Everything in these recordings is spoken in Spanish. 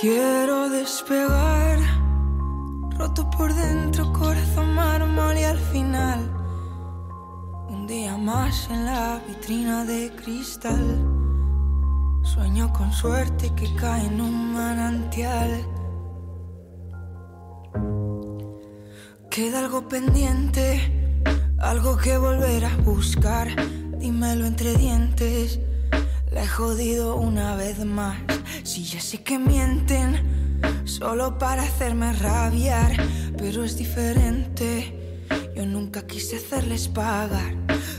Quiero despegar, roto por dentro, corazón mármol y al final un día más en la vitrina de cristal. Sueño con suerte que cae en un manantial. Queda algo pendiente, algo que volver a buscar. Dímelo entre dientes. La he jodido una vez más. Si ya sé que mienten, solo para hacerme rabiar. Pero es diferente. Yo nunca quise hacerles pagar.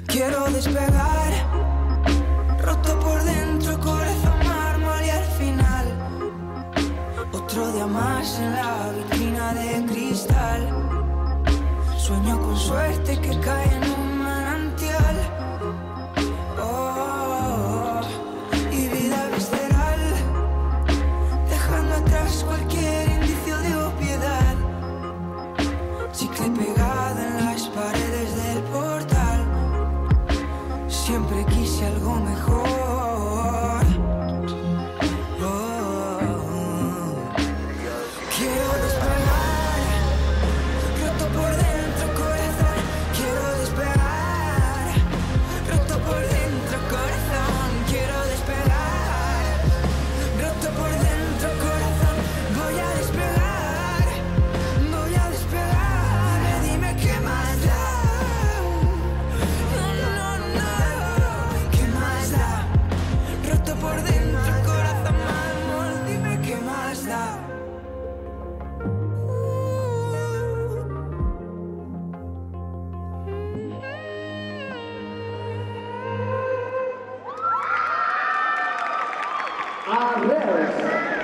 Quiero despegar, roto por dentro, corazón mármol y al final. Otro día más en la vitrina de cristal. Sueño con suerte que cae en un Arreos.